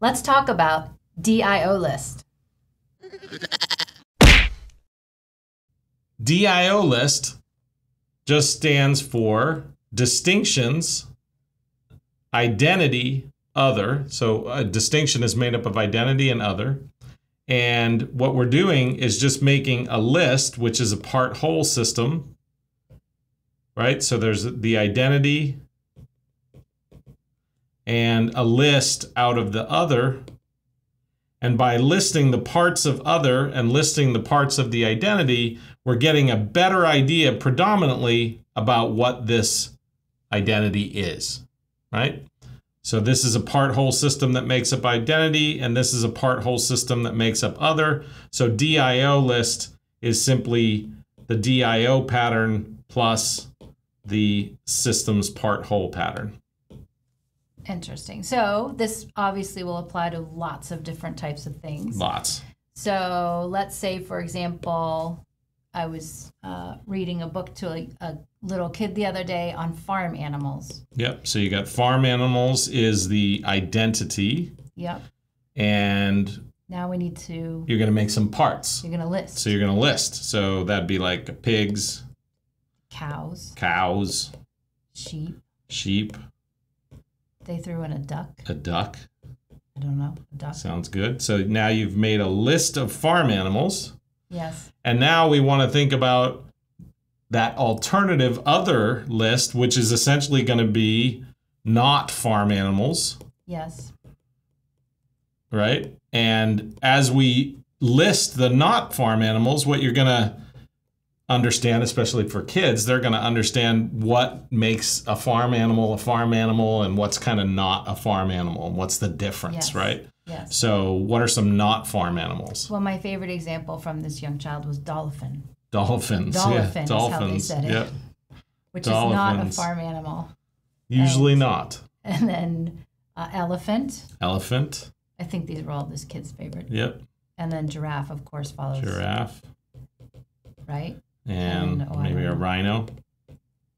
let's talk about DIO list. DIO list just stands for distinctions, identity, other. So a distinction is made up of identity and other. And what we're doing is just making a list, which is a part whole system, right? So there's the identity and a list out of the other. And by listing the parts of other and listing the parts of the identity, we're getting a better idea predominantly about what this identity is, right? So this is a part whole system that makes up identity, and this is a part whole system that makes up other. So DIO list is simply the DIO pattern plus the system's part whole pattern. Interesting. So this obviously will apply to lots of different types of things. Lots. So let's say, for example, I was uh, reading a book to a, a, little kid the other day on farm animals. Yep. So you got farm animals is the identity. Yep. And now we need to. You're going to make some parts. You're going to list. So you're going to list. So that'd be like pigs, cows, cows, sheep, sheep. They threw in a duck. A duck. I don't know. A duck. Sounds good. So now you've made a list of farm animals. Yes. And now we want to think about that alternative other list, which is essentially going to be not farm animals. Yes. Right? And as we list the not farm animals, what you're going to understand, especially for kids, they're going to understand what makes a farm animal a farm animal and what's kind of not a farm animal and what's the difference, yes. right? Yes. So, what are some not farm animals? Well, my favorite example from this young child was dolphin. Dolphins. Dolphin yeah. is Dolphins. how they said it. Yep. Which Dolphins. is not a farm animal. Usually and, not. And then uh, elephant. Elephant. I think these were all this kid's favorite. Yep. And then giraffe, of course, follows. Giraffe. Right. And, maybe a rhino.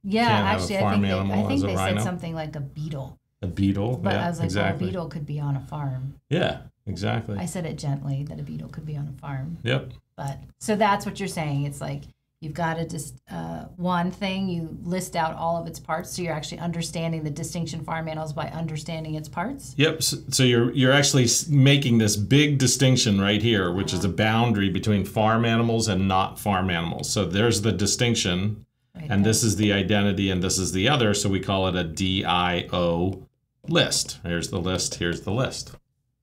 Yeah, actually, I think they, I think they said something like a beetle. A beetle. But yeah, I was like, exactly. well, a beetle could be on a farm. Yeah, exactly. I said it gently that a beetle could be on a farm. Yep. But so that's what you're saying. It's like you've got to just uh, one thing you list out all of its parts, so you're actually understanding the distinction farm animals by understanding its parts. Yep. So, so you're you're actually making this big distinction right here, which uh-huh. is a boundary between farm animals and not farm animals. So there's the distinction. Right and there. this is the identity and this is the other so we call it a DIO list. Here's the list, here's the list.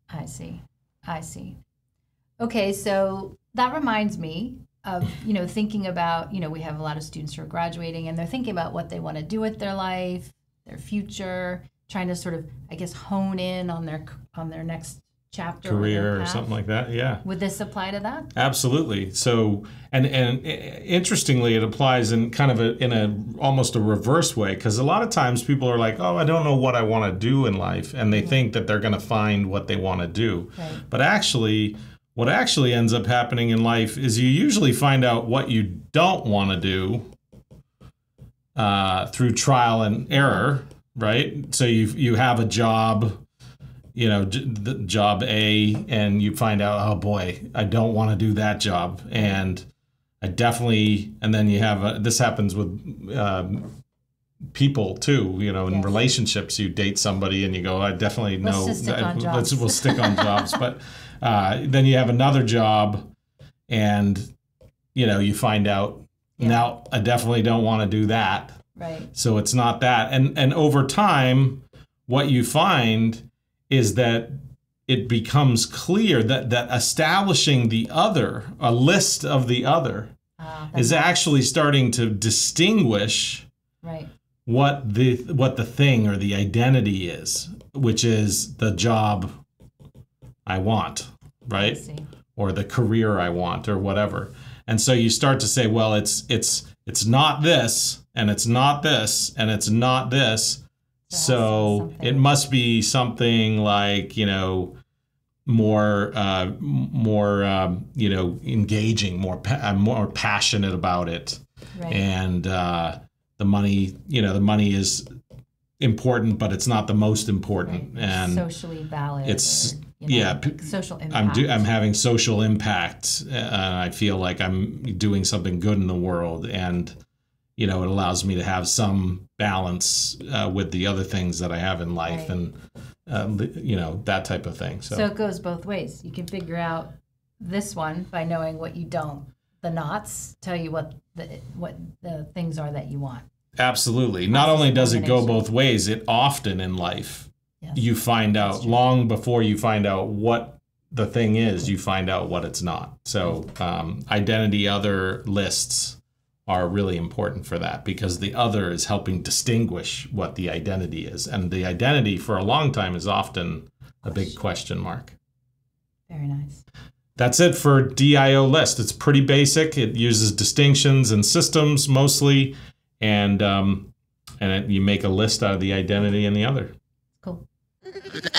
I see. I see. Okay, so that reminds me of, you know, thinking about, you know, we have a lot of students who are graduating and they're thinking about what they want to do with their life, their future, trying to sort of I guess hone in on their on their next chapter career or, or, something like that yeah. Would this apply to that? Absolutely. So and and interestingly it applies in kind of a in a almost a reverse way because a lot of times people are like oh i don't know what i want to do in life and they mm-hmm. think that they're going to find what they want to do. Right. but actually what actually ends up happening in life is you usually find out what you don't want to do uh, through trial and error right? So you you have a job you know, the job A, and you find out, oh boy, I don't want to do that job, and I definitely, and then you have a, this happens with um, people too. You know, in yes. relationships, you date somebody and you go, I definitely know. Let's on we'll stick on jobs, but uh, then you have another job, and you know, you find out yeah. now I definitely don't want to do that. Right. So it's not that, and and over time, what you find is that it becomes clear that that establishing the other, a list of the other, uh, is actually starting to distinguish right. What the what the thing or the identity is, which is the job I want, right? I or the career I want or whatever. And so you start to say, well, it's it's it's not this and it's not this and it's not this so it must be something like you know more uh, more um, you know engaging, more pa- more passionate about it, right. and uh, the money you know the money is important, but it's not the most important, right. and socially valid. It's You know, Yeah, like social impact. I'm do, I'm having social impact, uh, I feel like I'm doing something good in the world, and you know, it allows me to have some balance uh, with the other things that I have in life, Right. and uh, you know that type of thing. So, So it goes both ways. You can figure out this one by knowing what you don't. The knots tell you what the what the things are that you want. absolutely, not Process only does it go both ways, it often in life Yes. you find That's out long before you find out what the thing is you find out what it's not. So um, identity other lists are really important for that because the other is helping distinguish what the identity is. And the identity for a long time is often a big question mark. Very nice. That's it for dio list. It's pretty basic. It uses distinctions and systems mostly and um, and it, you make a list out of the identity and the other. Cool.